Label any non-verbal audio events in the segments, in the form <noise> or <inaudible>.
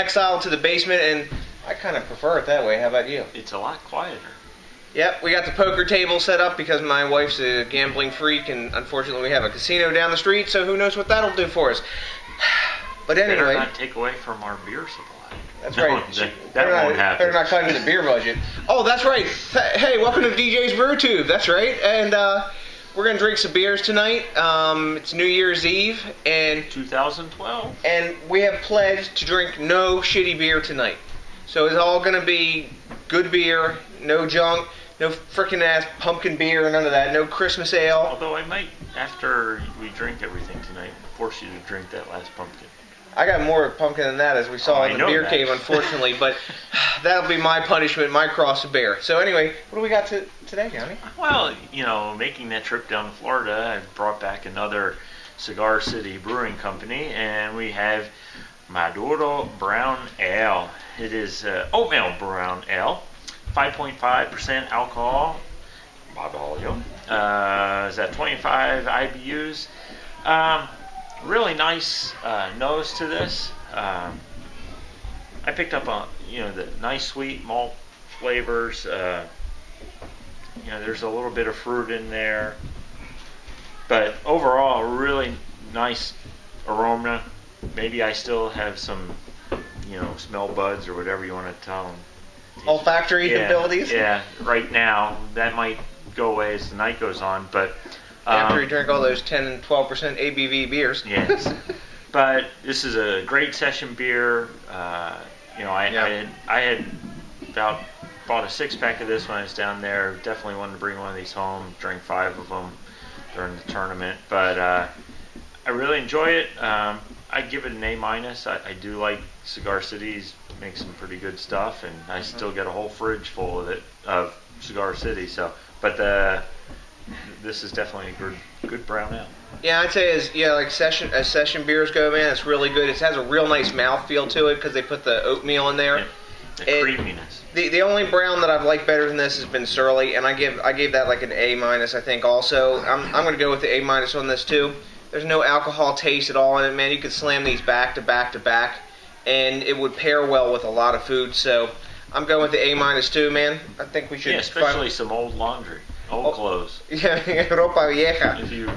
exiled to the basement, and I kind of prefer it that way. How about you? It's a lot quieter. Yep, we got the poker table set up because my wife's a gambling freak, and unfortunately, we have a casino down the street, so who knows what that'll do for us. <sighs> But anyway, Better not take away from our beer supply. that's No, right. <laughs> that- that won't not, happen. Better not cut into the beer budget. Oh, that's right. Hey, welcome to DJ's Brew Tube. That's right. And uh, we're gonna drink some beers tonight. Um, it's New Year's Eve, and 2012. and we have pledged to drink no shitty beer tonight. So it's all gonna be good beer, no junk, no freaking ass pumpkin beer, none of that. No Christmas ale. Although I might, after we drink everything tonight, force you to drink that last pumpkin. I got more pumpkin than that, as we saw Oh, I in the beer that. cave, unfortunately. But <laughs> that'll be my punishment, my cross to bear. So anyway, what do we got to, today, Johnny? Well, you know, making that trip down to Florida, I brought back another Cigar City Brewing Company, and we have Maduro Brown Ale. It is uh, oatmeal brown ale, 5.5% alcohol by volume. Uh, is that 25 IBUs? Um, really nice uh, nose to this. Um, I picked up on you know the nice sweet malt flavors. Uh, you know, there's a little bit of fruit in there, but overall, really nice aroma. Maybe I still have some, you know, smell buds or whatever you want to tell them. Olfactory yeah, abilities? Yeah, right now that might go away as the night goes on, but um, After we drink all those 10 and 12% ABV beers. Yes. <laughs> but this is a great session beer. Uh, you know, I, Yeah. I had I had about bought a six pack of this when I was down there. Definitely wanted to bring one of these home. Drank five of them during the tournament, but uh, I really enjoy it. Um, I give it an A minus. I, I do like Cigar Cities make some pretty good stuff, and I still get a whole fridge full of it of Cigar City. So, but the this is definitely a good good brown ale. Yeah, I'd say as yeah, like session as session beers go, man, it's really good. It has a real nice mouthfeel to it because they put the oatmeal in there. Yeah. The It- creaminess. The the only brown that I've liked better than this has been Surly, and I give I gave that like an A minus. I think also I'm I'm gonna go with the A minus on this too. There's no alcohol taste at all in it, man. You could slam these back to back to back, and it would pair well with a lot of food. So I'm going with the A minus too, man. I think we should. Yeah, especially finally- some old laundry, old Oh. clothes. <laughs> yeah, ropa vieja. If you're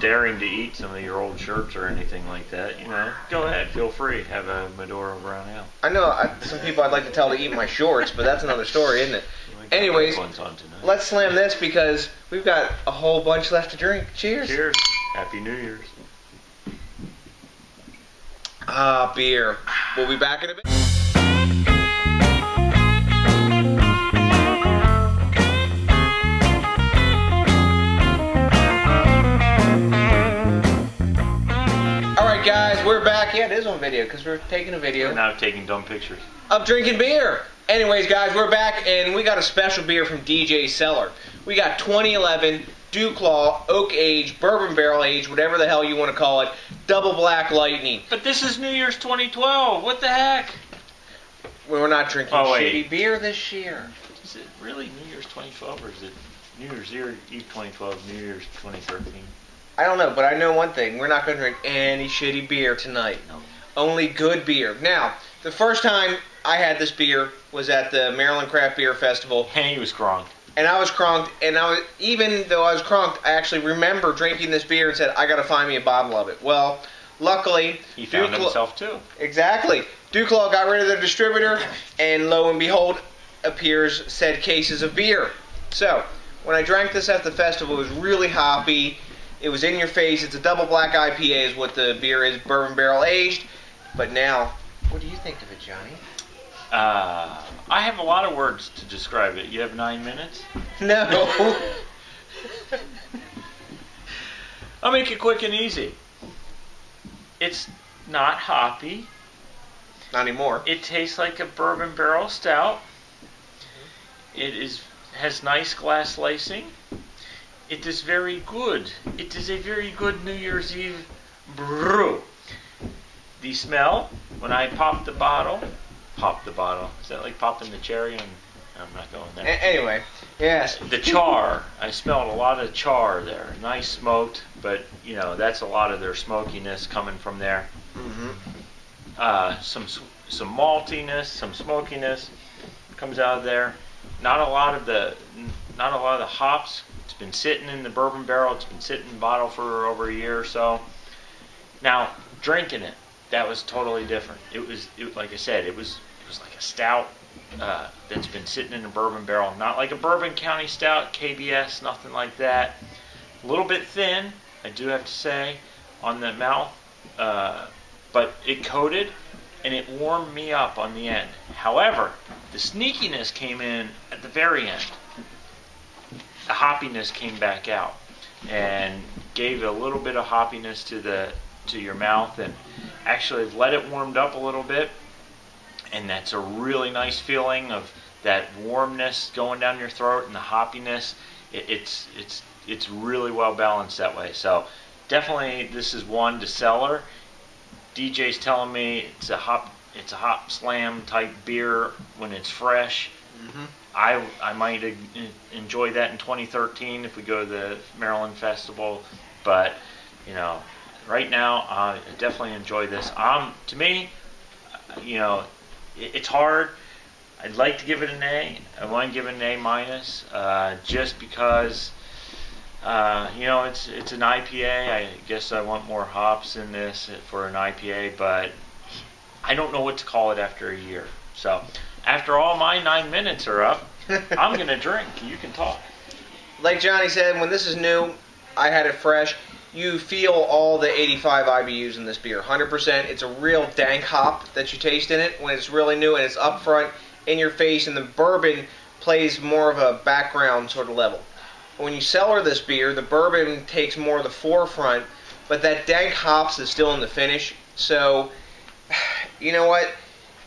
daring to eat some of your old shirts or anything like that, you know, go ahead, feel free. Have a Maduro brown ale. I know I, some people I'd like to tell to eat my shorts, but that's another story, isn't it? <laughs> Anyways, ones on. Let's slam this because we've got a whole bunch left to drink. Cheers. Cheers. Happy New Year's. Ah, beer. We'll be back in a bit. Video because we're taking a video We're now taking dumb pictures. of drinking beer. Anyways, guys, we're back and we got a special beer from DJ Cellar. We got 2011 DuClaw Oak Age Bourbon Barrel Age, whatever the hell you want to call it, Double Black Lightning. But this is New Year's 2012. What the heck? We're not drinking Oh, shitty beer this year. Is it really New Year's 2012 or is it New Year's Eve 2012, New Year's 2013? I don't know, but I know one thing: we're not going to drink any shitty beer tonight. No. Only good beer. Now, the first time I had this beer was at the Maryland Craft Beer Festival, And he was cronked. and I was cronked. And I was even though I was cronked, I actually remember drinking this beer and said, "I got to find me a bottle of it." Well, luckily, He found DuClaw- himself too. Exactly. DuClaw got rid of their distributor, and lo and behold, appears said cases of beer. So, when I drank this at the festival, it was really hoppy. It was in your face. It's a double black IPA, is what the beer is, bourbon barrel aged. But now, what do you think of it, Johnny? Uh, I have a lot of words to describe it. You have nine minutes? No. <laughs> <laughs> I'll make it quick and easy. It's not hoppy. Not anymore. It tastes like a bourbon barrel stout. It is has nice glass lacing. It is very good. It is a very good New Year's Eve brew. The smell, when I pop the bottle, pop the bottle. Is that like popping the cherry? And I'm not going A- there. anyway, yes. The char, I smelled a lot of char there. Nice smoked, but you know that's a lot of their smokiness coming from there. Mm-hmm. uh, some some maltiness, some smokiness comes out of there. Not a lot of the not a lot of the hops. It's been sitting in the bourbon barrel. It's been sitting in the bottle for over a year or so. Now drinking it, that was totally different. It was it, like I said, it was it was like a stout uh, that's been sitting in a bourbon barrel. Not like a Bourbon County Stout, KBS, nothing like that. A little bit thin, I do have to say, on the mouth, uh, but it coated and it warmed me up on the end. However, the sneakiness came in at the very end. The hoppiness came back out and gave a little bit of hoppiness to the to your mouth and actually let it warmed up a little bit and that's a really nice feeling of that warmness going down your throat and the hoppiness. It, it's it's it's really well balanced that way. So definitely, this is one to cellar. DJ's telling me it's a hop it's a hop slam type beer when it's fresh. Mm-hmm. I I might enjoy that in 2013 if we go to the Maryland Festival, but you know, right now I definitely enjoy this. Um, to me, you know, it, it's hard. I'd like to give it an A. I want to give it an A minus, uh, just because. Uh, you know, it's it's an IPA. I guess I want more hops in this for an IPA, but I don't know what to call it after a year. So, after all my nine minutes are up, <laughs> I'm gonna drink. You can talk. like Johnny said, when this is new, I had it fresh. You feel all the 85 IBUs in this beer. 100%. It's a real dank hop that you taste in it when it's really new and it's up front in your face, and the bourbon plays more of a background sort of level. When you cellar this beer, the bourbon takes more of the forefront, but that dank hops is still in the finish. So, <sighs> you know what?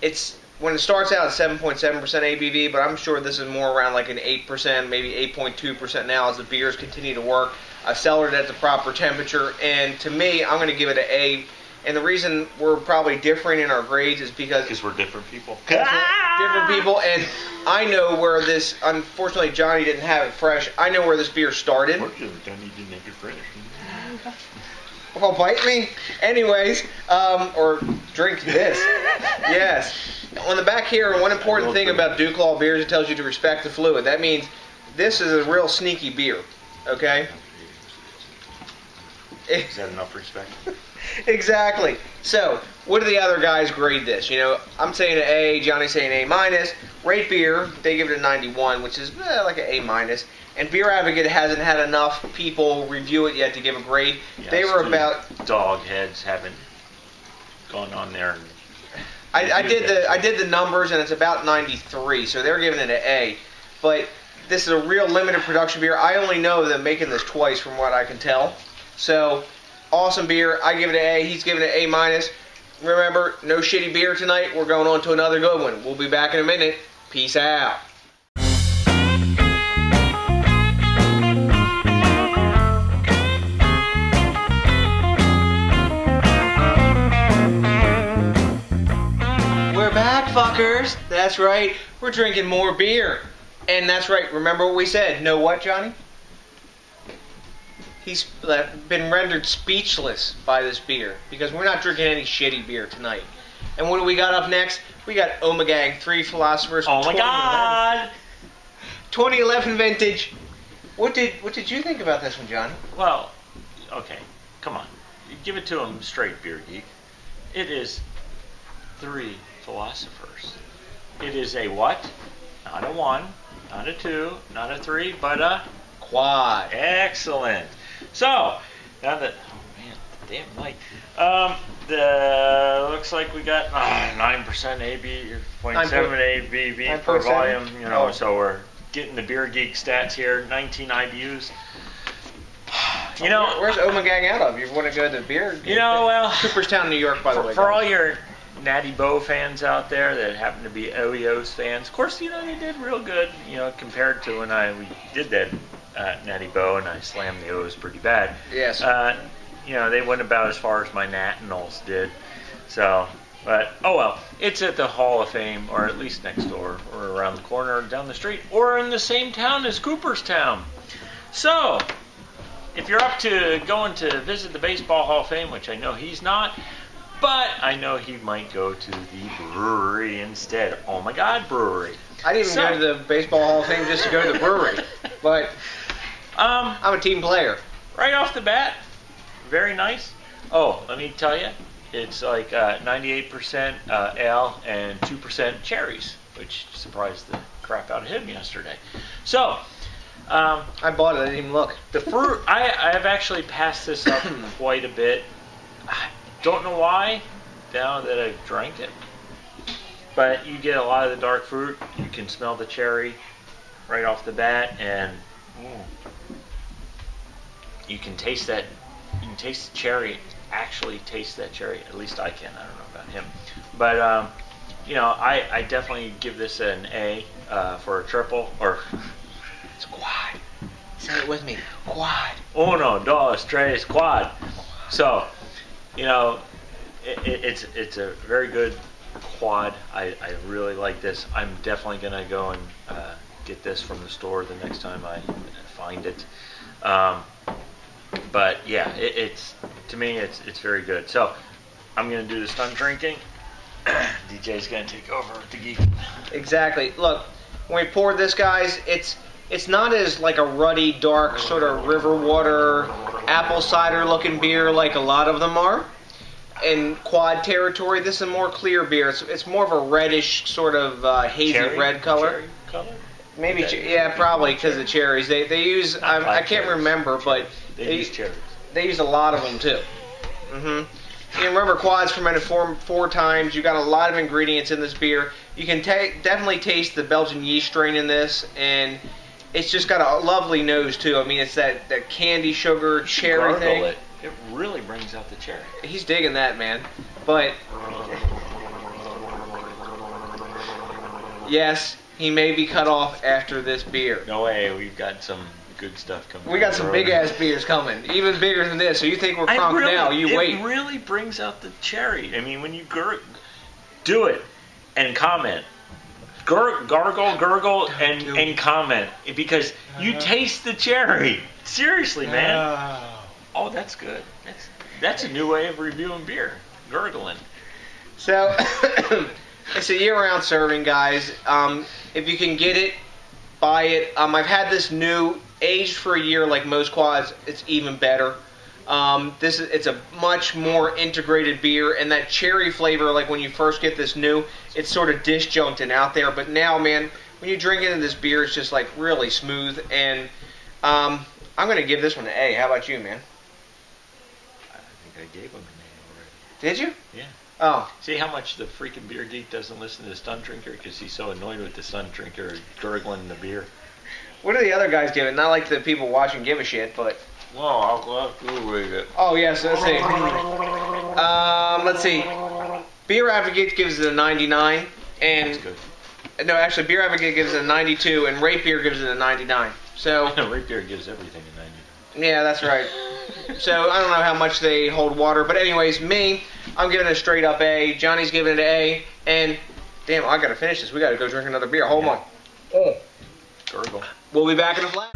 It's when it starts out at 7.7% ABV, but I'm sure this is more around like an 8%, maybe 8.2% now as the beers continue to work. I've cellared it at the proper temperature, and to me, I'm going to give it an A. And the reason we're probably different in our grades is because Because we're different people. different, <laughs> different people, and I know where this. Unfortunately, Johnny didn't have it fresh. I know where this beer started. Unfortunately, need to make it fresh. Well, bite me. Anyways, um, or drink this. <laughs> yes. On the back here, one important thing about DuClaw beers, it tells you to respect the fluid. That means this is a real sneaky beer. Okay? Is <laughs> that enough respect? exactly. So, what do the other guys grade this? You know, I'm saying an A, Johnny's saying A minus. Rate beer, they give it a 91, which is eh, like an A minus. And Beer Advocate hasn't had enough people review it yet to give a grade. they were about dog heads haven't gone on there. And I, I did the I did the numbers and it's about 93, so they're giving it an A. But this is a real limited production beer. I only know them making this twice, from what I can tell. So awesome beer. I give it an A. He's giving it an A minus. Remember, no shitty beer tonight. We're going on to another good one. We'll be back in a minute. Peace out. We're back, fuckers. That's right. We're drinking more beer. And that's right. Remember what we said. Know what, Johnny? He's been rendered speechless by this beer because we're not drinking any shitty beer tonight. And what do we got up next? We got Ommegang Three Philosophers. oh my 2011 God! 2011 vintage. What did what did you think about this one, John? Well, okay, come on. Give it to him straight, beer geek. It is three philosophers. It is a what? Not a one, not a two, not a three, but a Quad. excellent. So now that oh man, the damn light. Um, the looks like we got uh, nine percent AB, point Nine seven point- ABV per volume. You know, Oh. so we're getting the beer geek stats here. 19 IBUs. You know, Where's Ommegang out of? You want to go to the beer? You know, well, Cooperstown, New York, by the for, way. for guys. all your Natty Boh fans out there that happen to be OEOs fans, of course, you know they did real good. You know, compared to when I we did that uh, Natty Boh and I slammed the O's pretty bad. Yes. Uh, you know, they went about as far as my Nationals did. So, but oh well, it's at the Hall of Fame, or at least next door, or around the corner, or down the street, or in the same town as Cooperstown. So, if you're up to going to visit the Baseball Hall of Fame, which I know he's not, but I know he might go to the brewery instead. Oh my God, brewery! I didn't even So- go to the Baseball Hall of Fame just to go to the brewery, <laughs> but Um, I'm a team player. right off the bat, very nice. Oh, let me tell you, it's like uh, 98% uh, ale and 2% cherries, which surprised the crap out of him yesterday. So, um, I bought it. I didn't even look. the fruit, I, I have actually passed this up <clears throat> quite a bit. I don't know why, now that I've drank it. But you get a lot of the dark fruit. You can smell the cherry right off the bat, and mm, you can taste that. You can taste the cherry. Actually, taste that cherry. At least I can. I don't know about him, but um, you know, I, I definitely give this an A uh, for a triple or <laughs> It's quad. Say it with me. Quad. uno, dos, tres, quad. So, you know, it, it, it's it's a very good quad. I, I really like this. I'm definitely gonna go and uh, get this from the store the next time I find it. Um, but yeah, it, it's to me it's it's very good. So I'm gonna do the stun drinking. <clears throat> DJ's gonna take over the geek. Exactly. Look, when we poured this, guys, it's it's not as like a ruddy, dark sort of river water, apple cider looking beer like a lot of them are. In quad territory, this is a more clear beer. It's, it's more of a reddish sort of uh, hazy Cherry? red color. Color. Maybe, yeah, probably because of the cherries. They they use I, I can't cherries. remember, but They, they use cherries. they use a lot of them too. Mm-hmm. You remember quads fermented four four times. You got a lot of ingredients in this beer. You can ta- definitely taste the Belgian yeast strain in this, and it's just got a lovely nose too. I mean, it's that that candy sugar cherry thing. it. It really brings out the cherry. He's digging that man, but <laughs> yes, he may be cut off after this beer. No way, we've got some good stuff coming. We got some big ass beers coming, even bigger than this. So you think we're crunk really, now? You it wait. really brings out the cherry. I mean, when you gur- do it and comment, Gur- gargle, gurgle, and and comment because you uh-huh. taste the cherry. Seriously, man. Oh. oh, that's good. That's that's a new way of reviewing beer. Gurgling. So <coughs> it's a year-round serving, guys. Um, if you can get it, buy it. Um, I've had this new, aged for a year, like most quads. It's even better. Um, this is it's a much more integrated beer, and that cherry flavor, like when you first get this new, it's sort of disjunct and out there. But now, man, when you drink into this beer, it's just like really smooth. And um, I'm gonna give this one an A. How about you, man? I think I gave him a name already. Did you? Yeah. Oh, See how much the freaking beer geek doesn't listen to the stun drinker because he's so annoyed with the stun drinker gurgling the beer. what do the other guys give it? Not like the people watching give a shit, but. Well, I'll go have to read it. Oh yes, let's see. Um, let's see. Beer Advocate gives it a 99, and That's good. no, actually, Beer Advocate gives it a 92, and Rate Beer gives it a 99. So <laughs> Rate beer gives everything a 90. yeah, that's right. So I don't know how much they hold water, but anyways, me, I'm giving it a straight up A. Johnny's giving it an A, and damn, I gotta finish this. We gotta go drink another beer. Hold Yeah. on. Oh. Gurgle. We'll be back in a flash.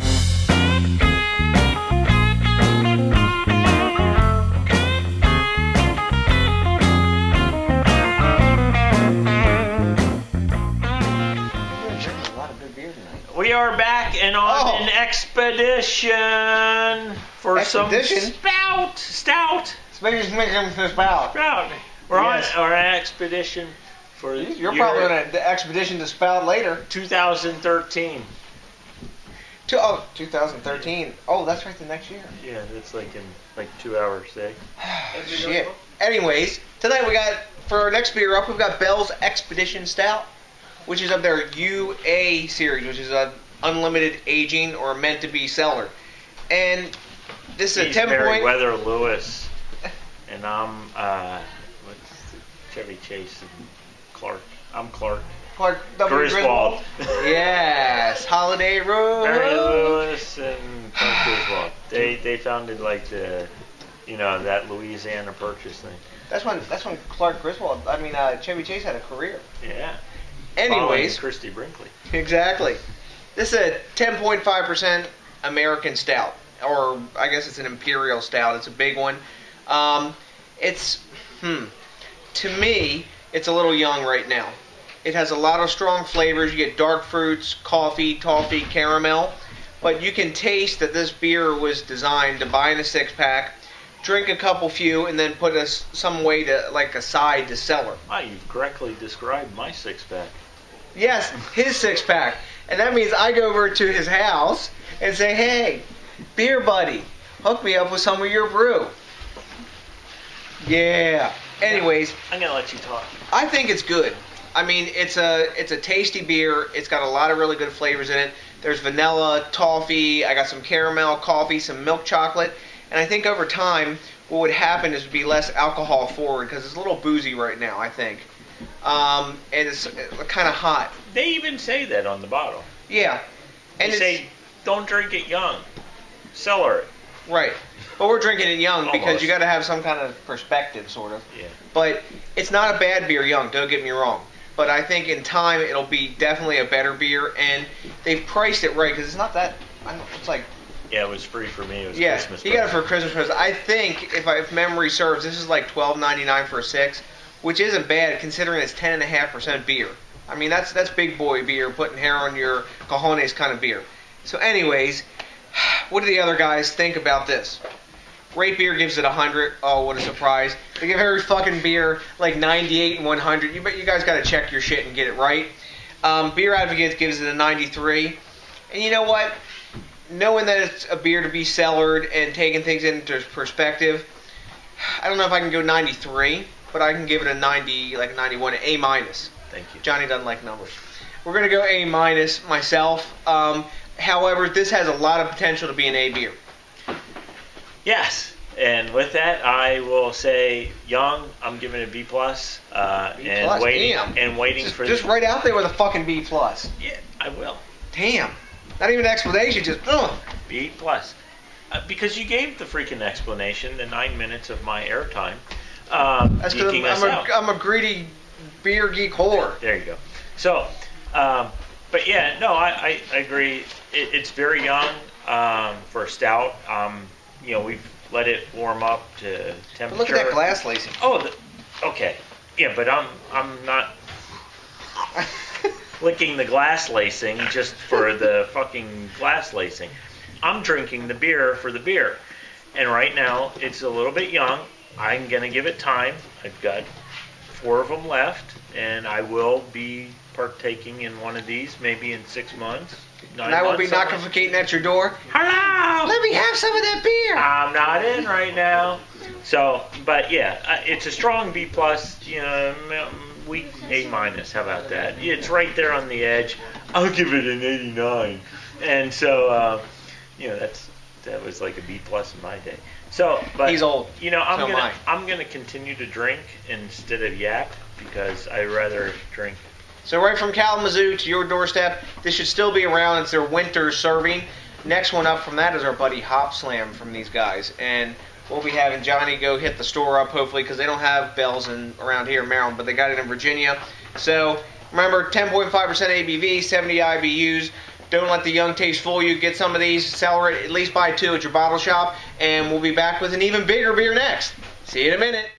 We are back and on Oh. an expedition for Expedition? some spout, stout, Space making this spout. stout. We're Yes. on our expedition for You're probably on an expedition to spout later. 2013. To, oh, 2013. Oh, that's right, the next year. Yeah, that's like in like two hours, eh? say. <sighs> Shit. Anyways, tonight we got for our next beer up, we've got Bell's Expedition Stout, which is of their UA series, which is a unlimited aging or meant to be cellar. And this is a He's 10 point. Meriwether Lewis, and I'm uh, what's the, Chevy Chase and Clark. I'm Clark. Clark W. Griswold. Yes, Holiday Road. Mary Lewis and Clark Griswold. They they founded like the, you know, that Louisiana Purchase thing. That's when that's when Clark Griswold. I mean, uh, Chevy Chase had a career. Yeah. Anyways, Christie Brinkley. Exactly. This is a 10.5% American stout, or I guess it's an imperial stout. It's a big one. Um, it's hmm. to me, it's a little young right now. It has a lot of strong flavors. You get dark fruits, coffee, toffee, caramel. But you can taste that this beer was designed to buy in a six pack, drink a couple few, and then put a, some way to, like a side to cellar. Ah, you've correctly described my six pack. Yes, his six pack. And that means I go over to his house and say, hey, beer buddy, hook me up with some of your brew. Yeah. Anyways, I'm gonna let you talk. I think it's good. I mean, it's a it's a tasty beer. It's got a lot of really good flavors in it. There's vanilla, toffee. I got some caramel, coffee, some milk chocolate, and I think over time, what would happen is it'd be less alcohol forward because it's a little boozy right now. I think, um, and it's kind of hot. They even say that on the bottle. Yeah, and they say, don't drink it young. Cellar it. Right. But we're drinking it young because Almost. you got to have some kind of perspective, sort of. Yeah. But it's not a bad beer young, don't get me wrong. But I think in time it'll be definitely a better beer, and they've priced it right because it's not that. I don't, it's like Yeah, it was free for me. It was yeah, Christmas. you got it for present. Christmas present. I think if, I, if memory serves, this is like twelve ninety nine for a six, which isn't bad considering it's ten and a half percent beer. I mean that's that's big boy beer, putting hair on your cojones kind of beer. So, anyways, what do the other guys think about this? Rate Beer gives it 100. Oh, what a surprise. They give every fucking beer like 98 and 100. You bet you guys got to check your shit and get it right. Um, beer Advocates gives it a 93. And you know what? Knowing that it's a beer to be cellared and taking things into perspective, I don't know if I can go 93, but I can give it a 90, like a 91, A minus. Thank you. Johnny doesn't like numbers. We're gonna go A minus myself. Um, however, this has a lot of potential to be an A beer. Yes. And with that, I will say, young. I'm giving it a B plus. Uh, B and plus, waiting damn. and waiting Just, for just the, right out there with a fucking B plus. Yeah, I will. Damn. Not even an explanation. Just ugh. B plus. Uh, because you gave the freaking explanation, the nine minutes of my airtime, um, That's because I'm, I'm, I'm a greedy beer geek whore. There you go. So, um, but yeah, no, I, I, I agree. It, it's very young um, for a stout. Um, you know, we've let it warm up to temperature. But look at that glass lacing. Oh, the, okay. Yeah, but I'm I'm not <laughs> licking the glass lacing just for the fucking glass lacing. I'm drinking the beer for the beer. And right now, it's a little bit young. I'm going to give it time. I've got four of them left, and I will be partaking in one of these maybe in six months. Nine and I will be months, knocking something. for at your door. Hello! Let me have some of that beer. I'm not in right now. So, but yeah, uh, it's a strong B plus. You know, weak A minus. How about that? It's right there on the edge. I'll give it an 89. And so, uh, you know, that's that was like a B plus in my day. So, but He's old. You know, I'm So gonna. I'm gonna continue to drink instead of yap because I rather drink. So right from Kalamazoo to your doorstep, this should still be around. It's their winter serving. Next one up from that is our buddy Hopslam from these guys, and we'll be having Johnny go hit the store up hopefully because they don't have bells in around here in Maryland, but they got it in Virginia. So remember, 10.5% ABV, 70 IBUs. Don't let the young taste fool you. Get some of these, sell it, at least buy two at your bottle shop, and we'll be back with an even bigger beer next. See you in a minute.